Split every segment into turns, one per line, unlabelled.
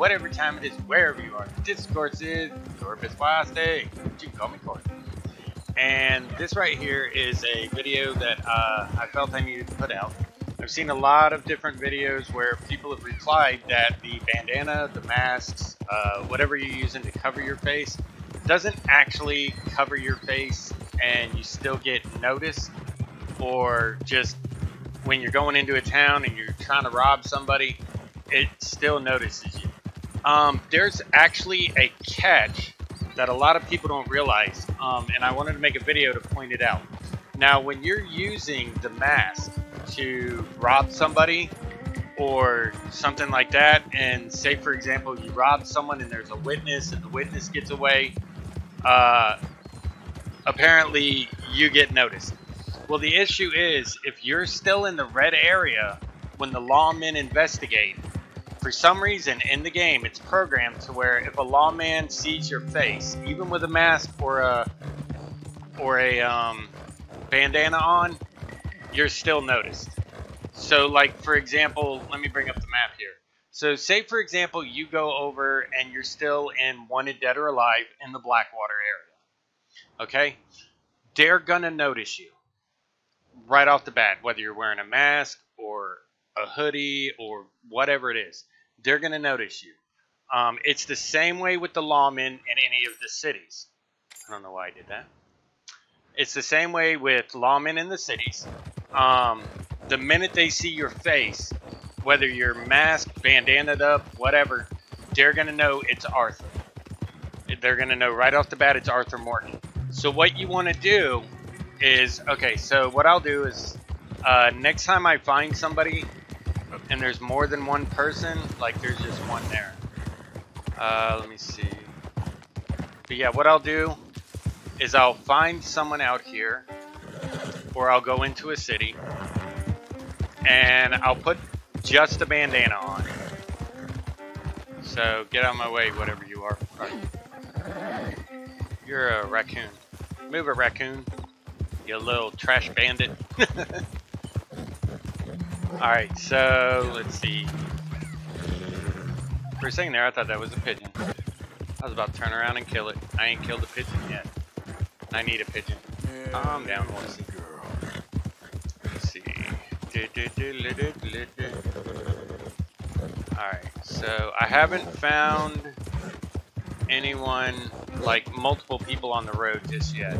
whatever time it is, wherever you are. This, of course, is Koribas Wayasti. You can call me Corp. And this right here is a video that uh, I felt I needed to put out. I've seen a lot of different videos where people have replied that the bandana, the masks, uh, whatever you're using to cover your face, doesn't actually cover your face and you still get noticed or just when you're going into a town and you're trying to rob somebody, it still notices you. Um, there's actually a catch that a lot of people don't realize, um, and I wanted to make a video to point it out. Now, when you're using the mask to rob somebody or something like that, and say, for example, you rob someone and there's a witness and the witness gets away, uh, apparently you get noticed. Well, the issue is if you're still in the red area when the lawmen investigate, for some reason in the game it's programmed to where if a lawman sees your face, even with a mask or a or a um, bandana on, you're still noticed. So, like for example, let me bring up the map here. So, say for example, you go over and you're still in Wanted Dead or Alive in the Blackwater area. Okay, they're gonna notice you right off the bat, whether you're wearing a mask or a hoodie or whatever it is, they're going to notice you. Um, it's the same way with the lawmen in any of the cities. I don't know why I did that. It's the same way with lawmen in the cities. Um, the minute they see your face, whether you're masked, bandanaed up, whatever, they're going to know it's Arthur. They're going to know right off the bat it's Arthur Morgan. So what you want to do is okay. So what I'll do is uh, next time I find somebody and there's more than one person, like there's just one there. Uh, let me see. But yeah, what I'll do is I'll find someone out here, or I'll go into a city, and I'll put just a bandana on. So get out of my way, whatever you are. You're a raccoon. Move a raccoon you little trash bandit. Alright, so let's see. For a second there, I thought that was a pigeon. I was about to turn around and kill it. I ain't killed a pigeon yet. I need a pigeon. Calm down, horsey. Let's see. Alright, so I haven't found anyone, like multiple people on the road just yet.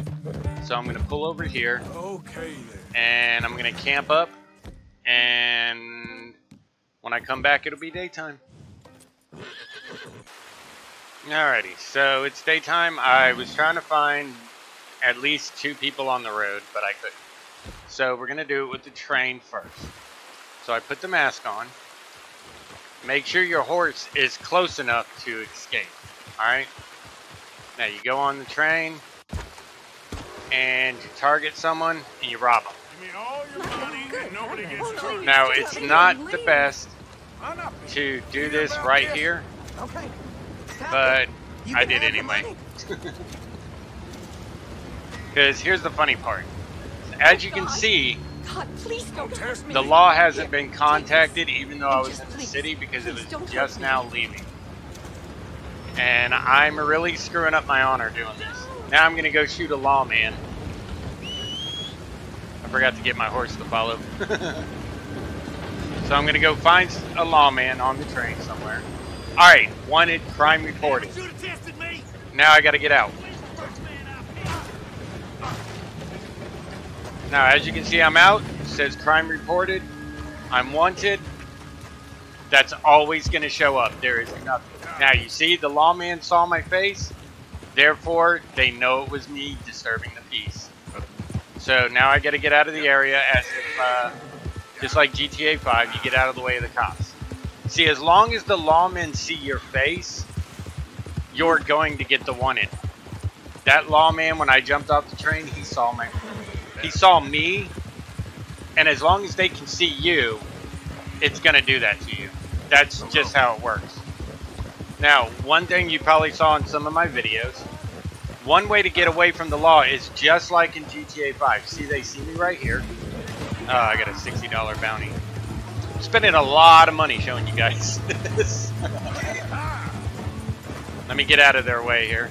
So I'm gonna pull over here. Okay And I'm gonna camp up. And when I come back, it'll be daytime. Alrighty, so it's daytime. I was trying to find at least two people on the road, but I couldn't. So we're gonna do it with the train first. So I put the mask on. Make sure your horse is close enough to escape. Alright? Now you go on the train and you target someone and you rob them. Now it's not the best to do this right here, but I did anyway. Because here's the funny part. As you can see, the law hasn't been contacted even though I was in the city because it was just now leaving. And I'm really screwing up my honor doing this. Now I'm going to go shoot a lawman. Forgot to get my horse to follow. so I'm to go find a lawman on the train somewhere. Alright, wanted crime reported. Now I got to get out. Now, as you can see, I'm out. It says crime reported. I'm wanted. That's always going to show up. There is nothing. Now you see, the lawman saw my face, therefore they know it was me disturbing the peace. So now I got to get out of the area as if, uh, just like GTA 5, you get out of the way of the cops. See, as long as the lawmen see your face, you're going to get the wanted. That lawman, when I jumped off the train, he saw me. He saw me, and as long as they can see you, it's going to do that to you. That's just how it works. Now, one thing you probably saw in some of my videos, one way to get away from the law is just like in GTA 5. See, they see me right here. Oh, I got a $60 bounty. I'm spending a lot of money showing you guys this. Let me get out of their way here.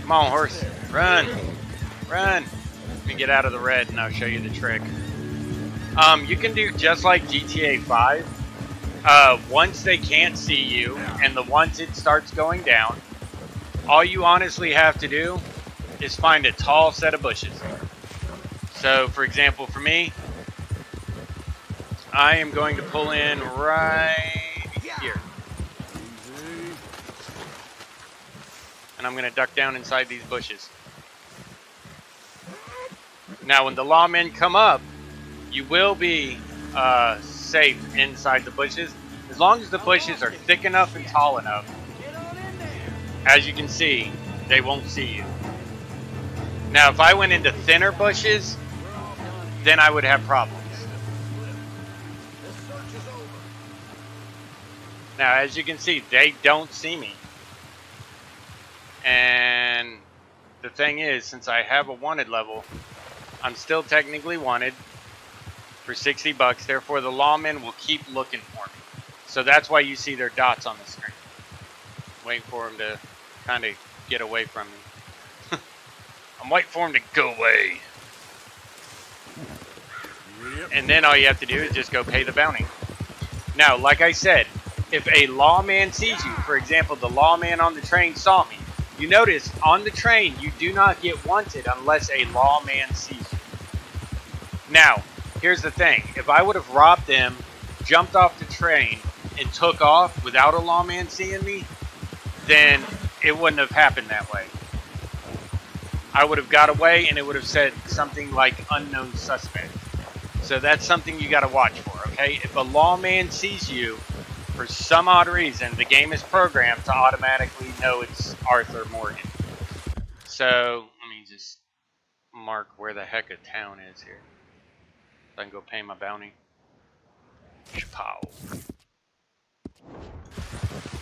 Come on, horse. Run. Run. Let me get out of the red and I'll show you the trick. Um, you can do just like GTA 5. Uh, once they can't see you and the once it starts going down, all you honestly have to do is find a tall set of bushes. So, for example, for me, I am going to pull in right here. And I'm going to duck down inside these bushes. Now, when the lawmen come up, you will be uh, safe inside the bushes as long as the bushes are thick enough and tall enough. As you can see, they won't see you. Now, if I went into thinner bushes, then I would have problems. Now, as you can see, they don't see me. And the thing is, since I have a wanted level, I'm still technically wanted for 60 bucks. Therefore, the lawmen will keep looking for me. So that's why you see their dots on the screen. Waiting for them to kind of get away from me. I'm waiting for him to go away. And then all you have to do is just go pay the bounty. Now, like I said, if a lawman sees you, for example, the lawman on the train saw me, you notice on the train you do not get wanted unless a lawman sees you. Now, here's the thing. If I would have robbed them, jumped off the train, and took off without a lawman seeing me, then it wouldn't have happened that way. I would have got away and it would have said something like unknown suspect. So that's something you got to watch for, okay? If a lawman sees you, for some odd reason, the game is programmed to automatically know it's Arthur Morgan. So, let me just mark where the heck a town is here. So I can go pay my bounty. Chapow.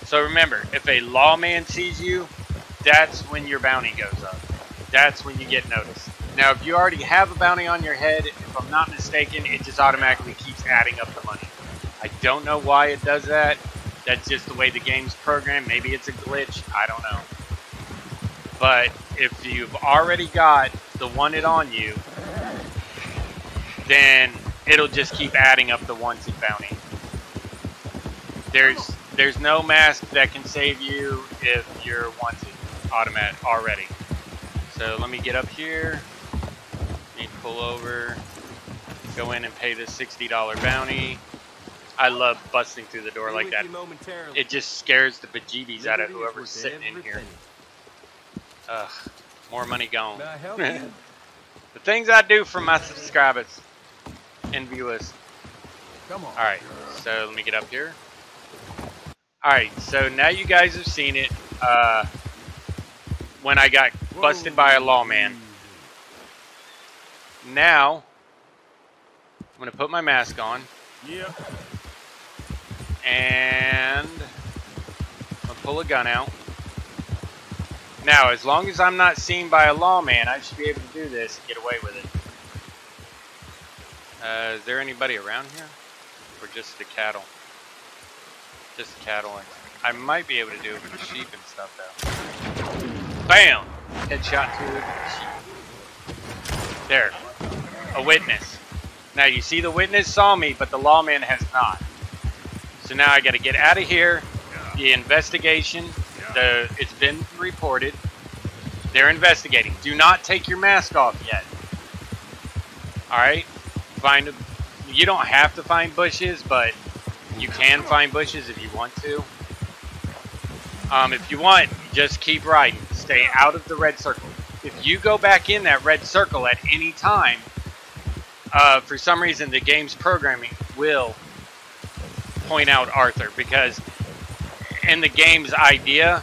So remember, if a lawman sees you, that's when your bounty goes up. That's when you get noticed. Now, if you already have a bounty on your head, if I'm not mistaken, it just automatically keeps adding up the money. I don't know why it does that. That's just the way the game's programmed. Maybe it's a glitch. I don't know. But if you've already got the wanted on you, then it'll just keep adding up the wanted bounty. There's there's no mask that can save you if you're wanted automatic already. So let me get up here. Need to pull over. Go in and pay this $60 bounty. I love busting through the door like that. It just scares the bejeebies out of whoever's sitting in here. Ugh, more money gone. the things I do for my subscribers and viewers. Alright, so let me get up here. Alright, so now you guys have seen it. Uh, when I got busted by a lawman. Now, I'm going to put my mask on.
Yeah.
And I'll pull a gun out. Now, as long as I'm not seen by a lawman, I should be able to do this and get away with it. Uh, is there anybody around here? Or just the cattle? Just cattle. I might be able to do it with the sheep and stuff, though. Bam! Headshot to the sheep. There. A witness. Now, you see the witness saw me, but the lawman has not. So now I got to get out of here. The investigation, the it's been reported. They're investigating. Do not take your mask off yet. All right. Find. A you don't have to find bushes, but you can find bushes if you want to. Um, if you want, just keep riding. Stay out of the red circle. If you go back in that red circle at any time, uh, for some reason the game's programming will point out Arthur because in the game's idea,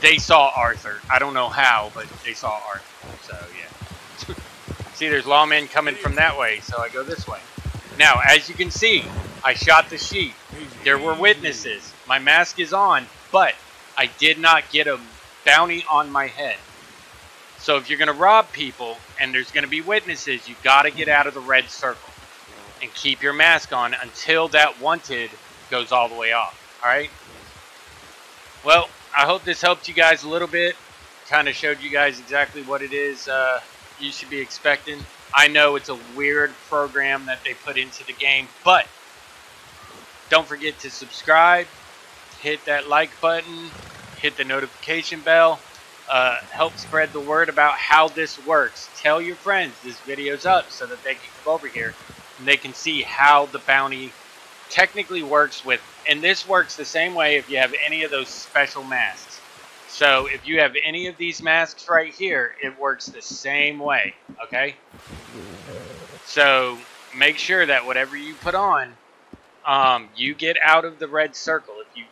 they saw Arthur. I don't know how, but they saw Arthur. So yeah. see, there's lawmen coming from that way, so I go this way. Now, as you can see, I shot the sheep. There were witnesses. My mask is on, but I did not get a bounty on my head. So if you're going to rob people and there's going to be witnesses, you got to get out of the red circle and keep your mask on until that wanted goes all the way off. All right? Well, I hope this helped you guys a little bit. Kind of showed you guys exactly what it is uh, you should be expecting. I know it's a weird program that they put into the game, but don't forget to subscribe, hit that like button, hit the notification bell. Uh, help spread the word about how this works. Tell your friends this video's up so that they can come over here and they can see how the bounty technically works with. And this works the same way if you have any of those special masks. So if you have any of these masks right here, it works the same way, okay? So make sure that whatever you put on, um, you get out of the red circle. If you,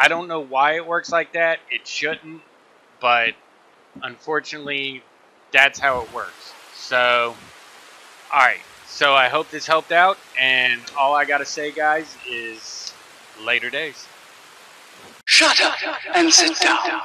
I don't know why it works like that. It shouldn't, but unfortunately, that's how it works. So, all right. So I hope this helped out, and all I gotta say, guys, is later days.
Shut up and sit down.